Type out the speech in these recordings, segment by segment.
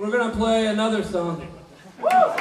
We're gonna play another song. Respect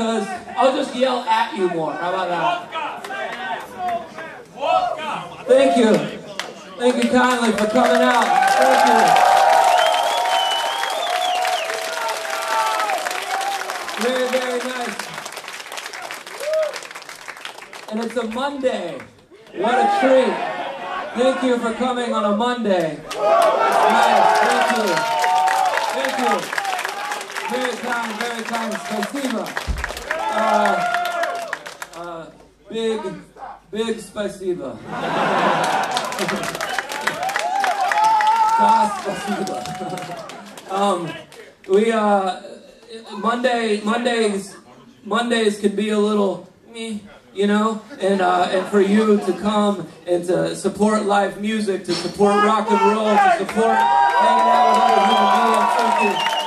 because I'll just yell at you more. How about that? Thank you. Thank you kindly for coming out. Thank you. Very, very nice. And it's a Monday. What a treat. Thank you for coming on a Monday. Nice. Thank you. Thank you. Very kind, very kind. Спасибо. Uh, uh, big, big spasiba. um, we uh, Monday Mondays Mondays can be a little me, you know, and uh, and for you to come and to support live music, to support rock and roll, to support hanging out with other human beings. Thank you.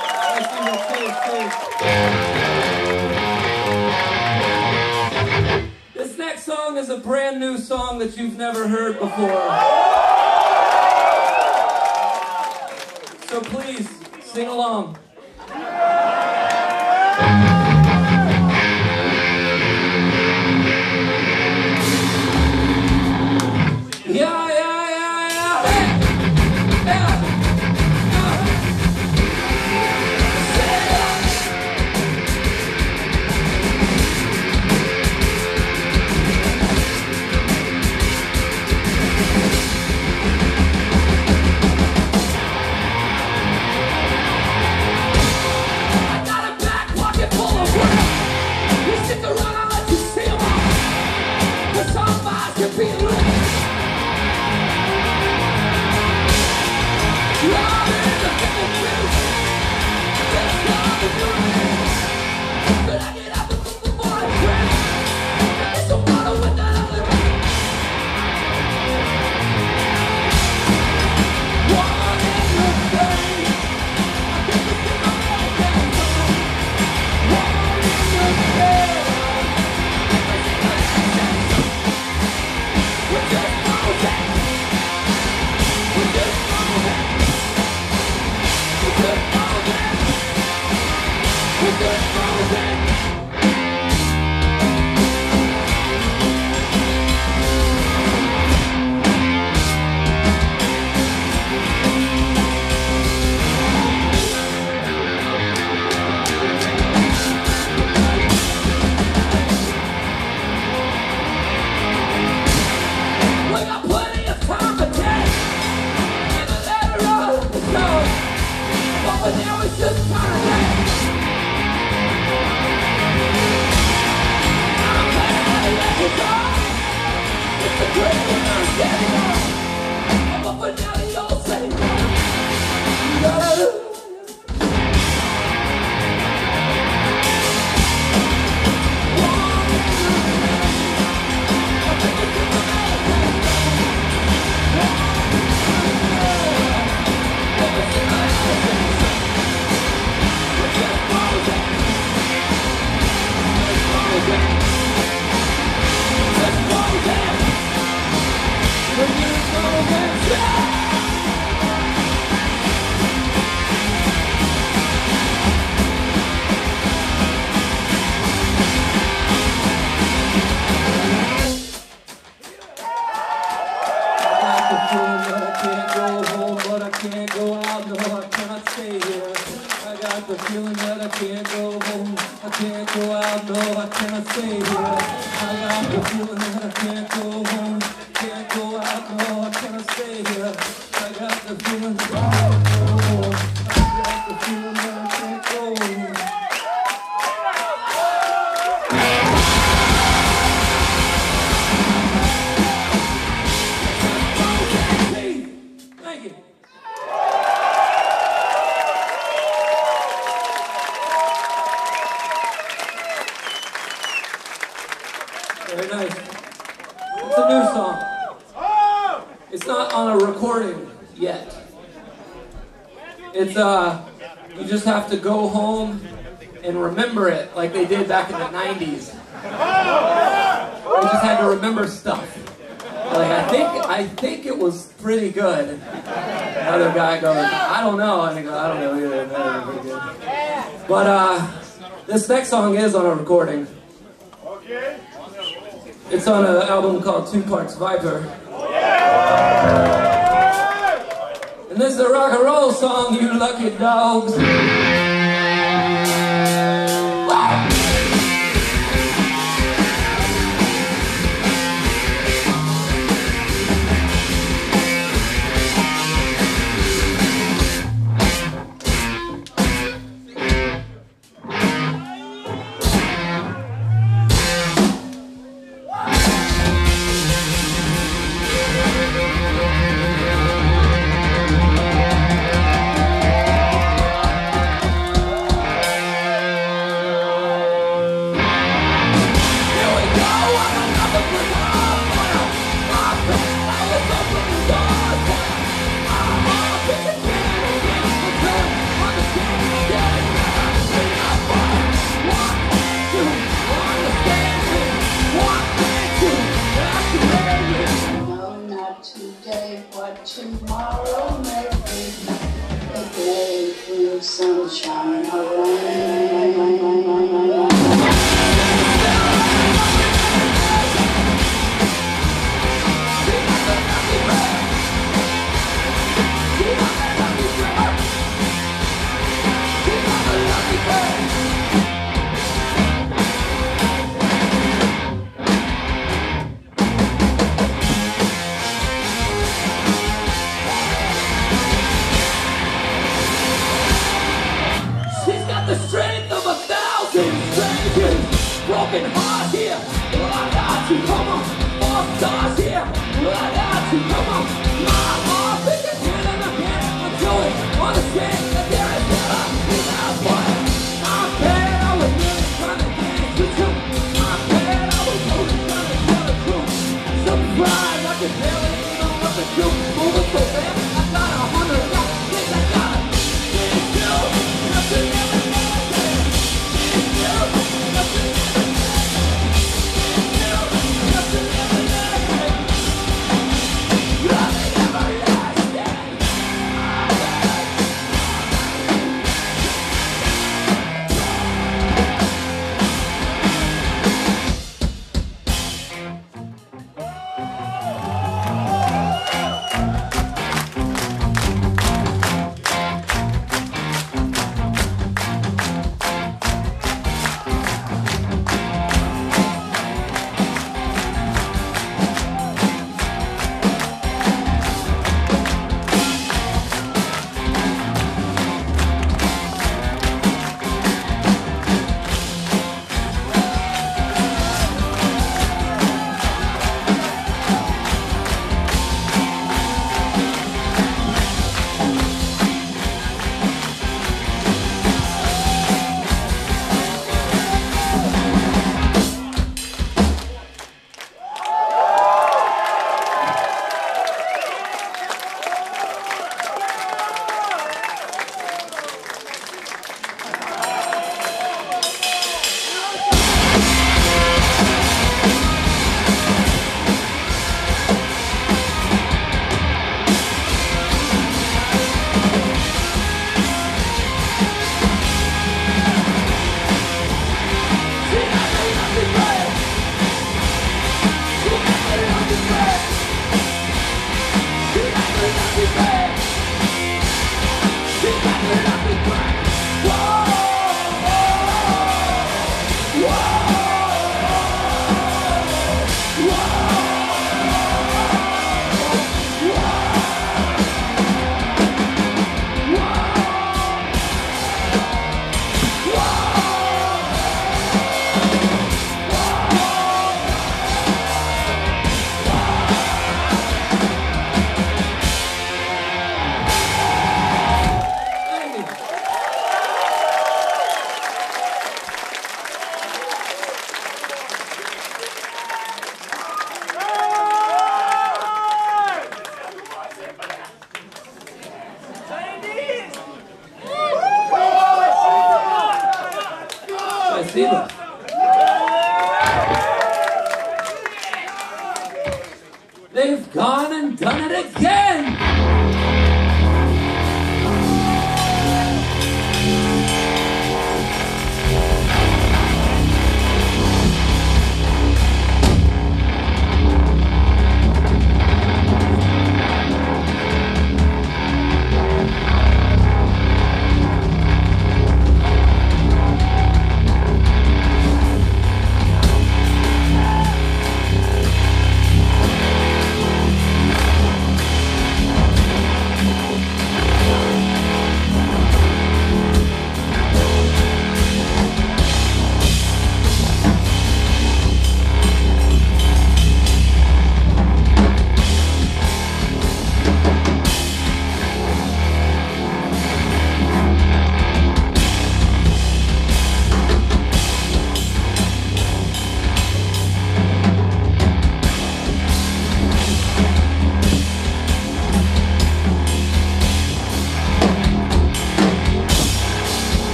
song is a brand new song that you've never heard before. So please, sing along. 90s. I just had to remember stuff. Like, I think, I think it was pretty good. Another guy goes, I don't know. I go, I don't know either. Pretty good. But uh, this next song is on a recording. It's on an album called Two Parts Viper. And this is a rock and roll song, you lucky dogs.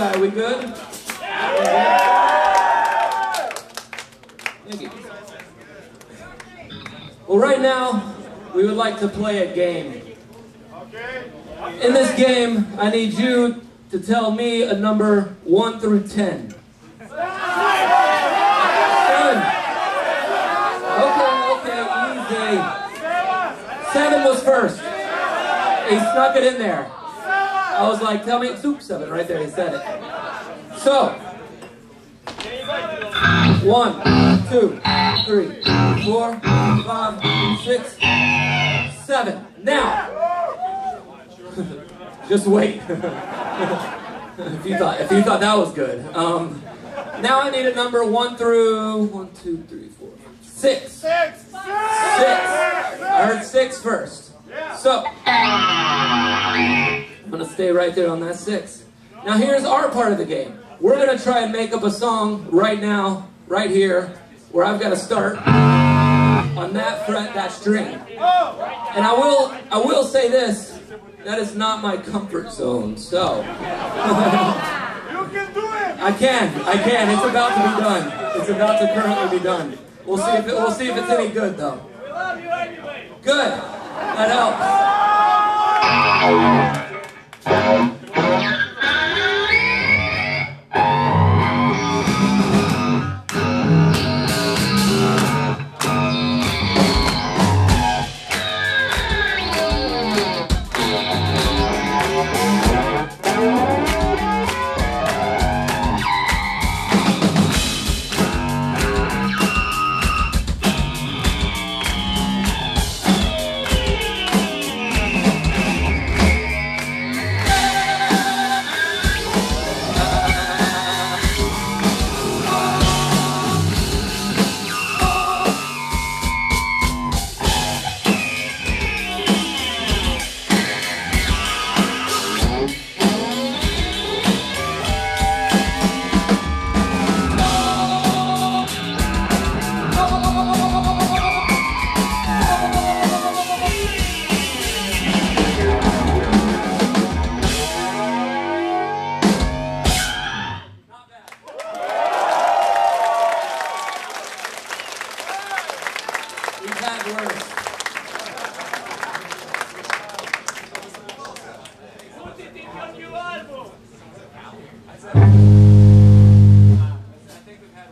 Guy, we good? Thank you. Well, right now, we would like to play a game. In this game, I need you to tell me a number 1 through 10. Good. Okay, okay, easy. Seven was first. He snuck it in there. I was like, tell me, soup seven, right there, he said it. So, one, two, three, four, five, six, seven. Now, just wait. if you thought if you thought that was good. Um, now I need a number one through one, two, three, four, six. Six. Six. I heard six first. So I'm gonna stay right there on that six. Now here's our part of the game. We're gonna try and make up a song right now, right here, where I've got to start on that fret, that string. And I will, I will say this, that is not my comfort zone. So You can do it! I can, I can. It's about to be done. It's about to currently be done. We'll see if it, we'll see if it's any good though. We love you anyway! Good. That helps. Not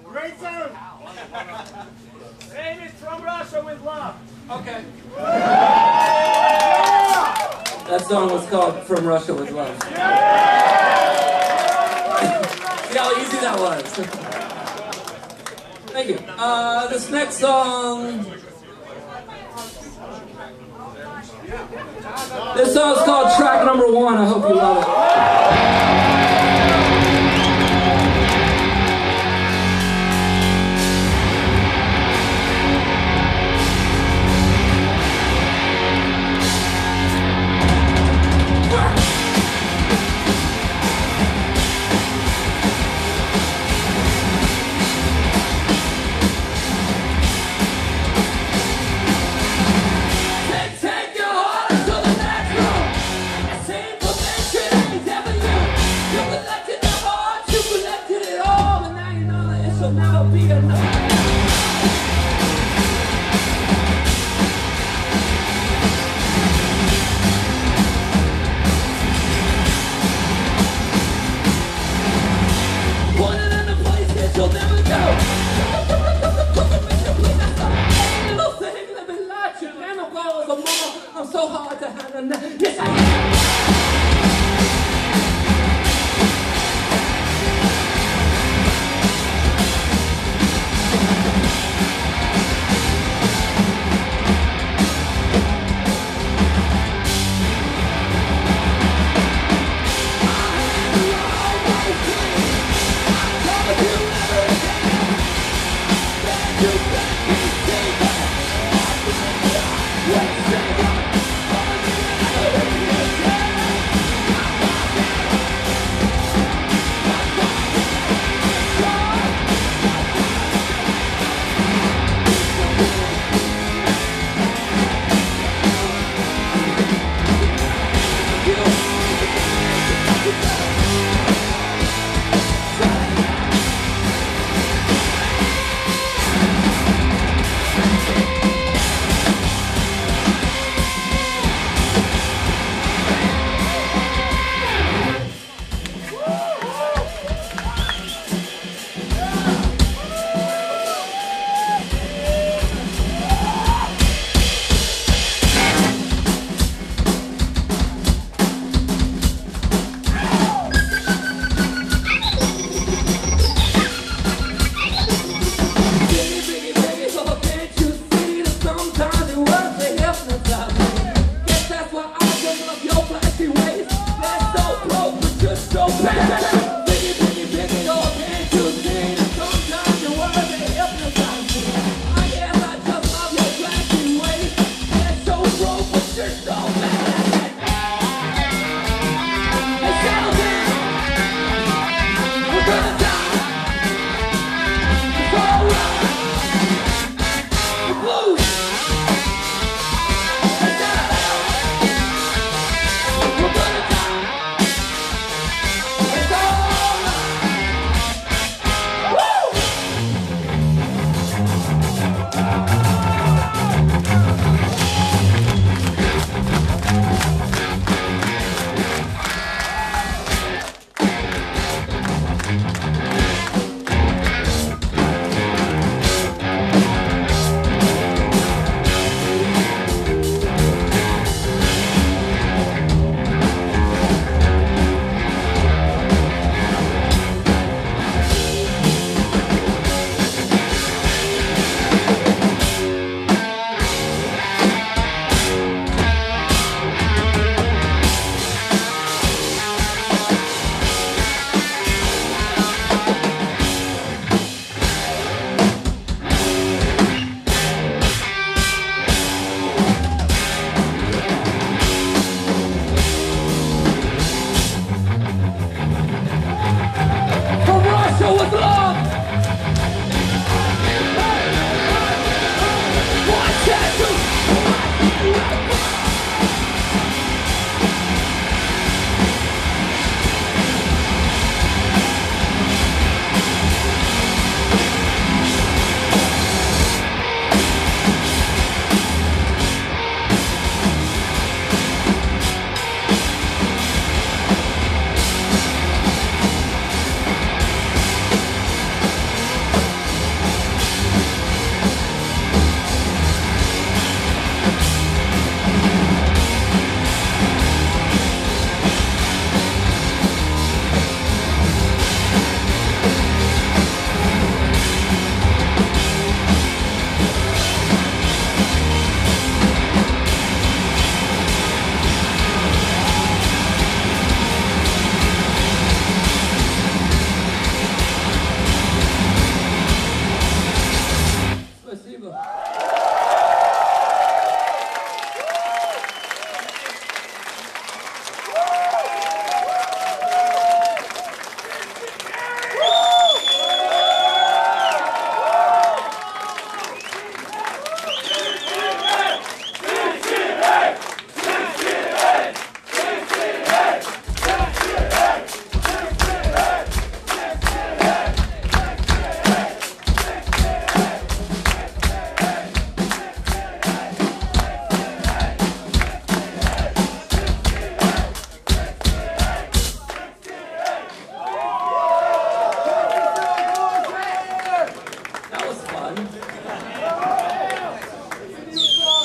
Great sound! Name is from Russia with love. Okay. That song was called From Russia with Love. See how easy that was. Thank you. Uh, this next song. This song's called track number one. I hope you love it.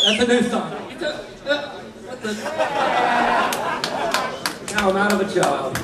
That's a new song. Now I'm out of a job.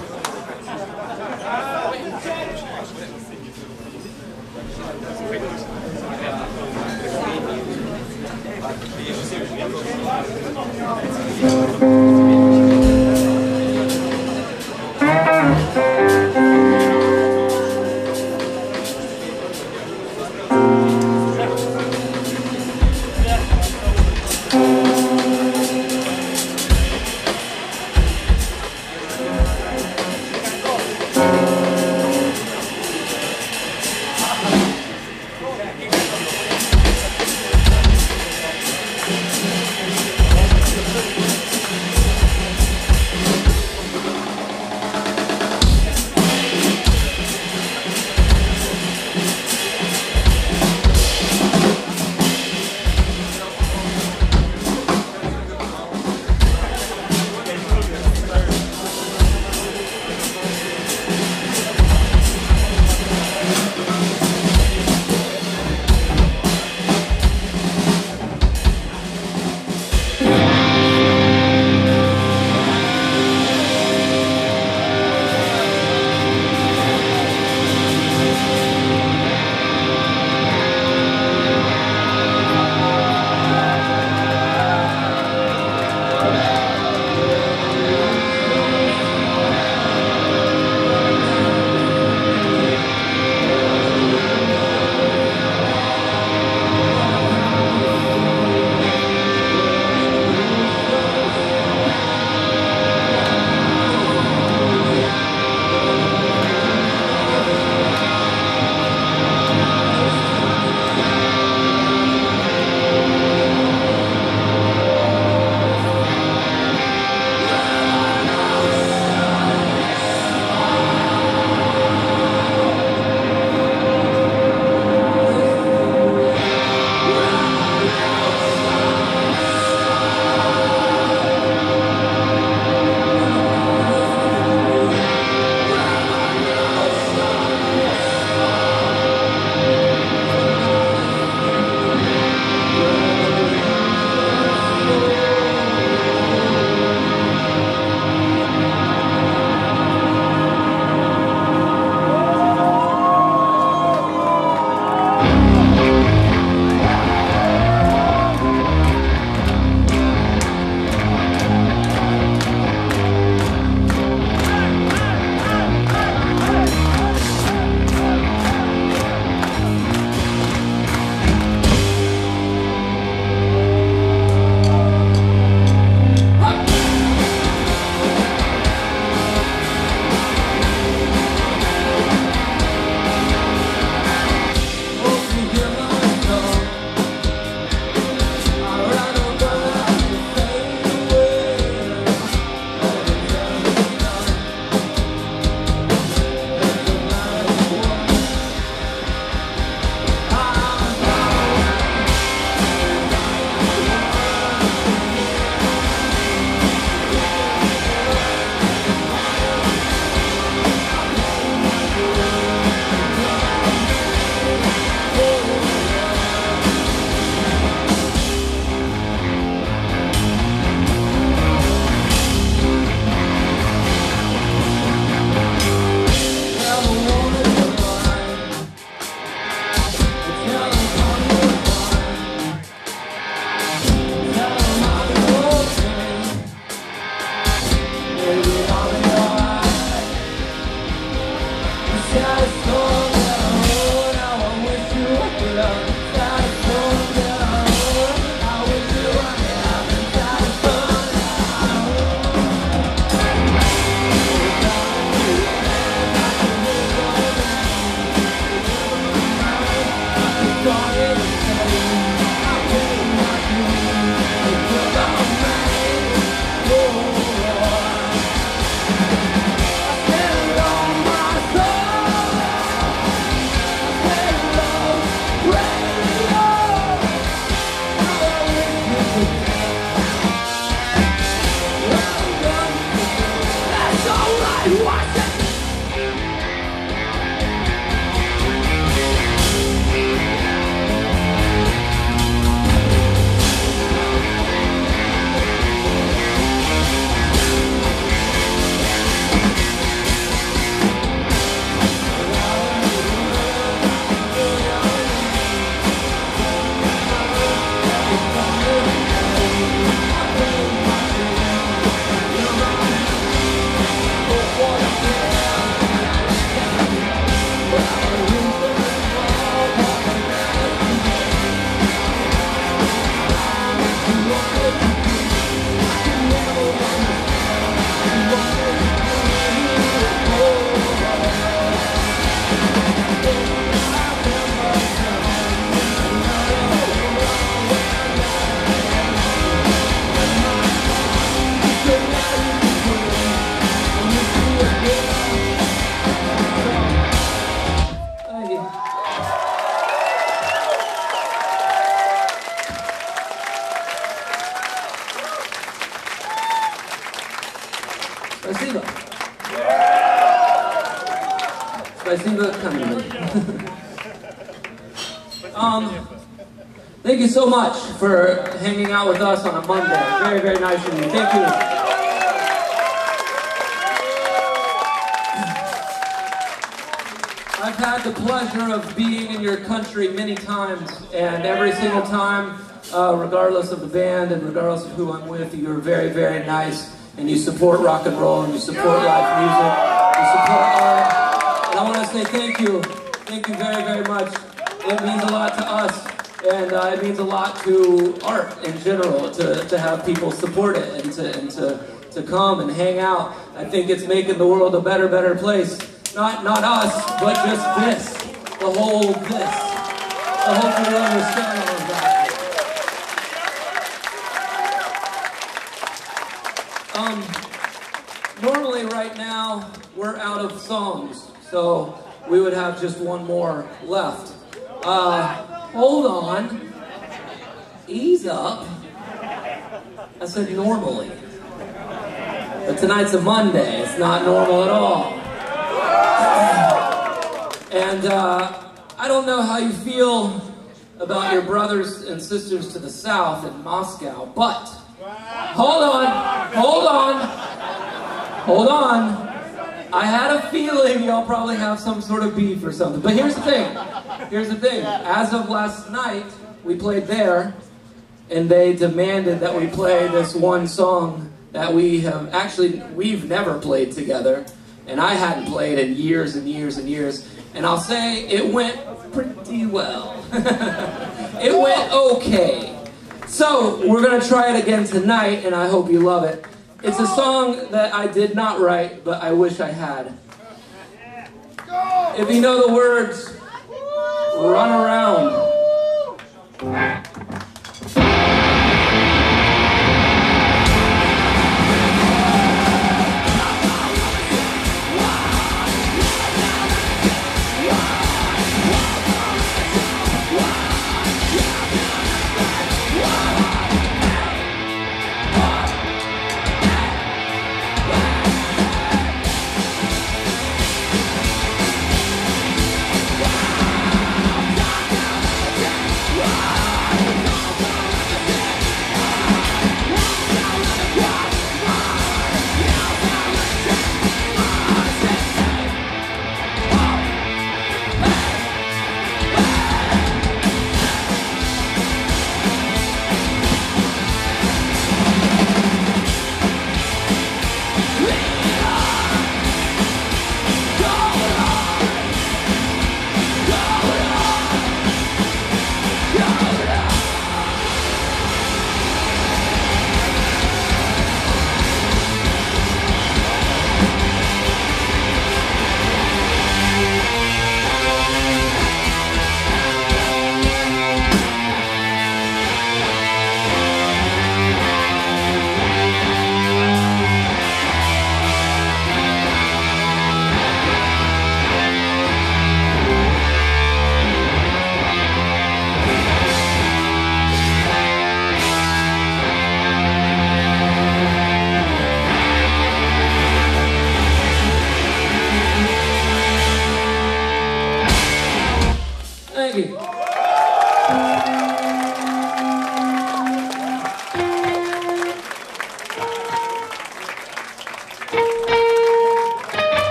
So much for hanging out with us on a Monday. Very, very nice of you. Thank you. I've had the pleasure of being in your country many times, and every single time, uh, regardless of the band and regardless of who I'm with, you're very, very nice, and you support rock and roll, and you support live music, you support art, and I want to say thank you. Thank you very, very much. It means a lot to us, and uh, it means a lot to art in general to, to have people support it and to, and to, to come and hang out. I think it's making the world a better, better place. Not, not us, but just this. The whole this. I hope you understand all of that. Um, normally right now, we're out of songs, so we would have just one more left. Uh, hold on. Ease up. I said normally. But tonight's a Monday. It's not normal at all. And uh, I don't know how you feel about your brothers and sisters to the south in Moscow, but hold on, hold on, hold on. I had a feeling y'all probably have some sort of beef or something. But here's the thing. Here's the thing. As of last night, we played there, and they demanded that we play this one song that we have actually we've never played together, and I hadn't played in years and years and years. And I'll say it went pretty well. it went okay. So we're gonna try it again tonight, and I hope you love it. It's a song that I did not write, but I wish I had. If you know the words, run around.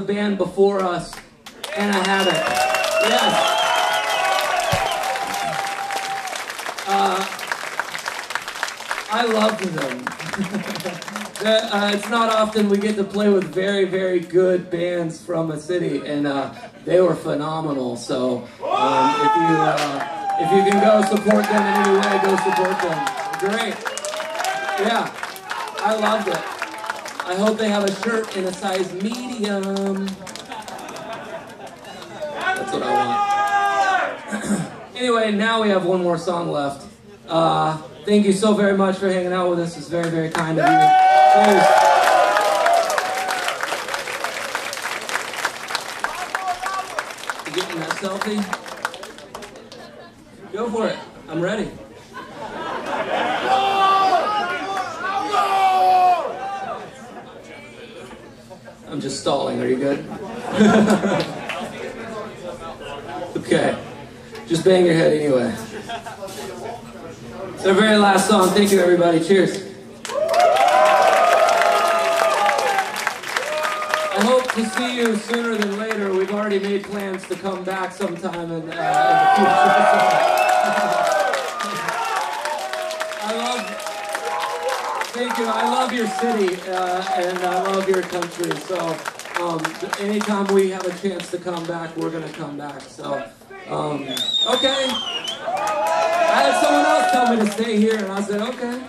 The band before us. And I have it. Yes. Uh, I loved them. Uh, it's not often we get to play with very, very good bands from a city, and uh, they were phenomenal. So um, if you uh, if you can go support them in any way, go support them. Great. Yeah, I loved it. I hope they have a shirt in a size medium. That's what I want. anyway, now we have one more song left. Uh, thank you so very much for hanging out with us. It's very, very kind of you. Cheers. Getting that selfie? Go for it. I'm ready. just stalling. Are you good? okay. Just bang your head anyway. It's our very last song. Thank you, everybody. Cheers. I hope to see you sooner than later. We've already made plans to come back sometime in, uh, the future. I love, thank you. I love your city uh, and I love your country. So um, anytime we have a chance to come back, we're gonna come back. So um, okay. I had someone else tell me to stay here, and I said okay.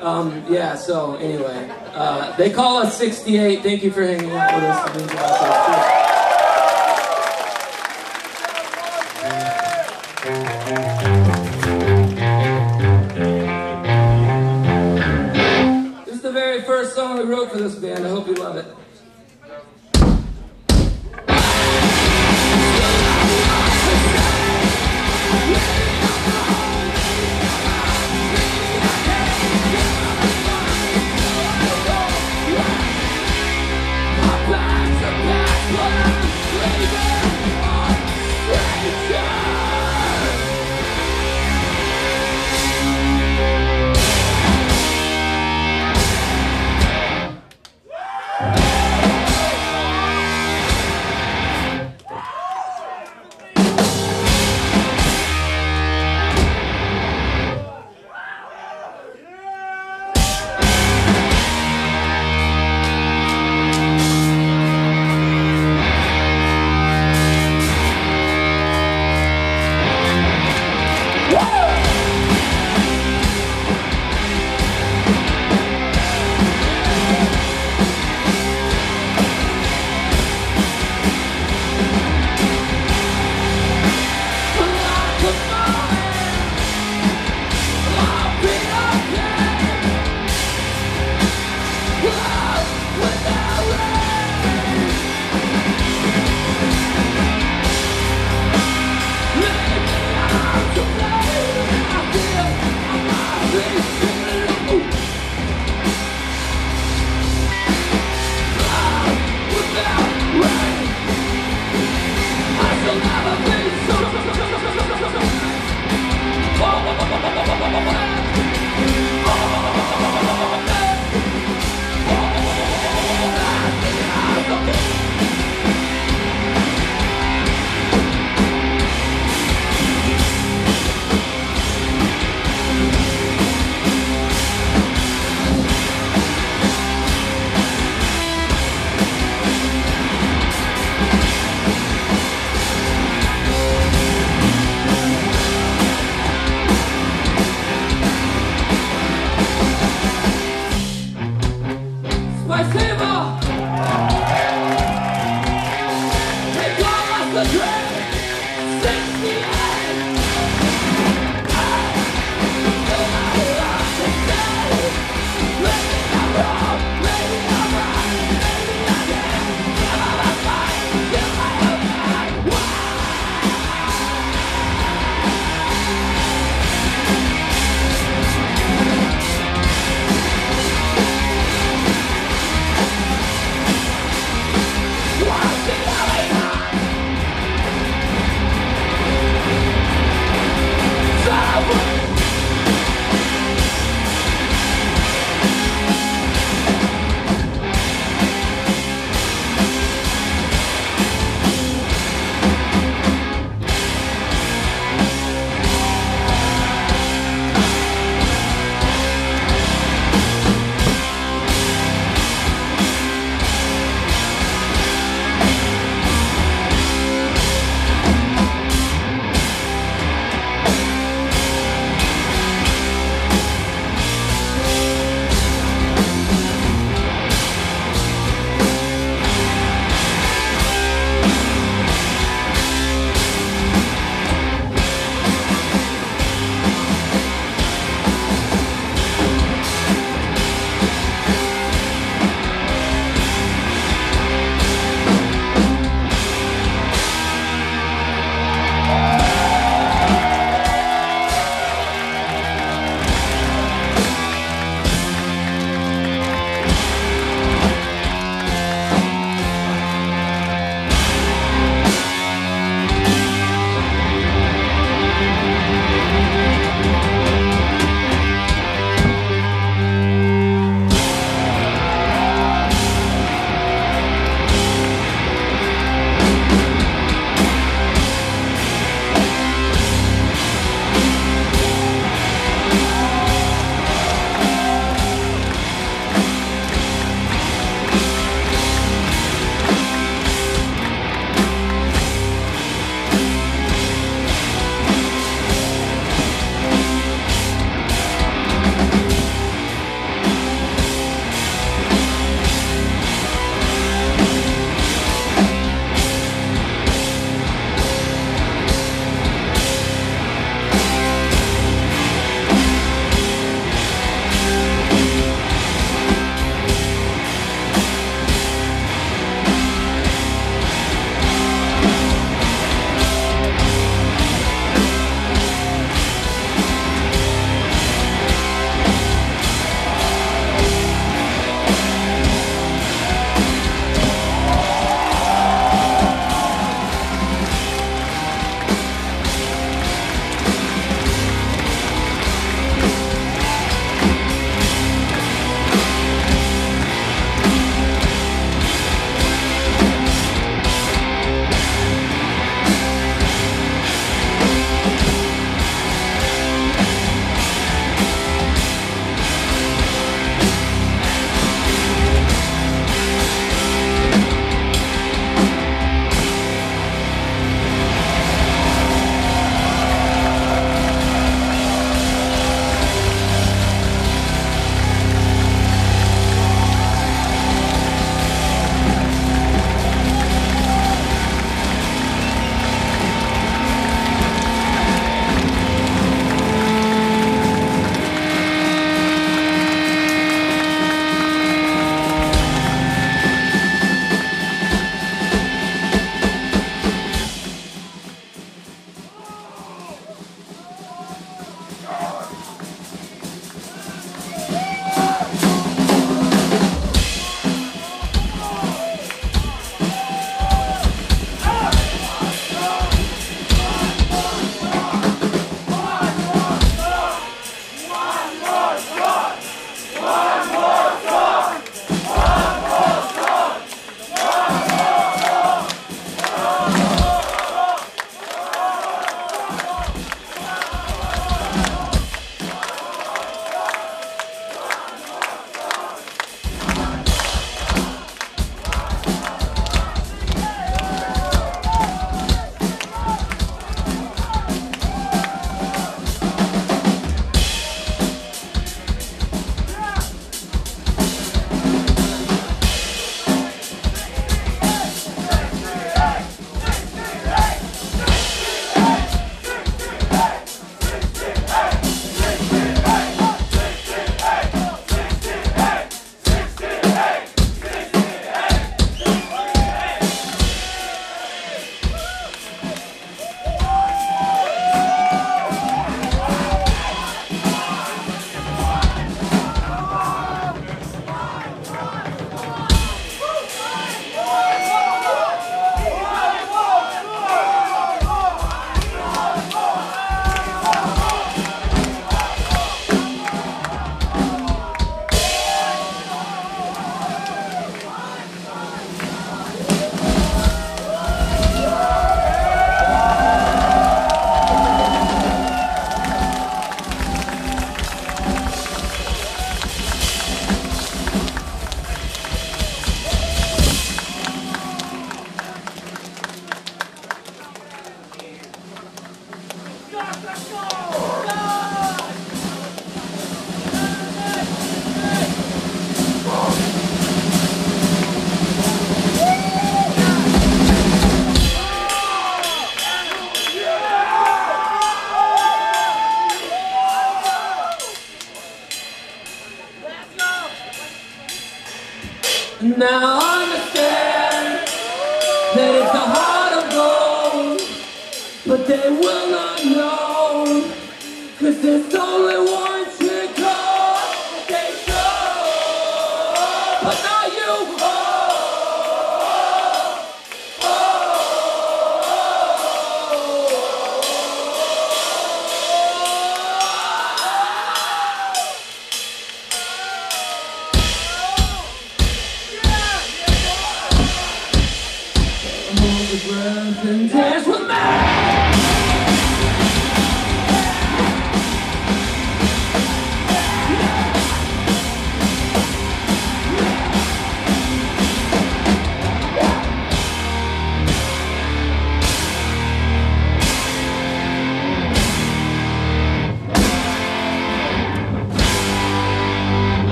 Um, yeah, so anyway, uh, they call us 68. Thank you for hanging out with us. For this band. I hope you love it.